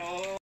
Oh,